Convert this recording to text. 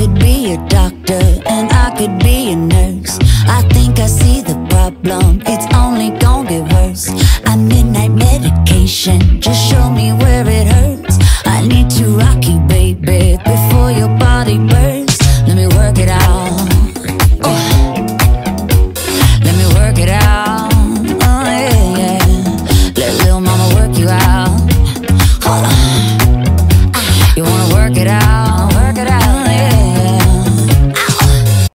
could be a doctor and I could be a nurse. I think I see the problem, it's only gonna get worse. I'm midnight medication, just show me where it hurts. I need to rock you, baby, before your body burns. Let me work it out. Uh. Let me work it out. Uh, Let little mama work you out. Ah. You wanna work it out?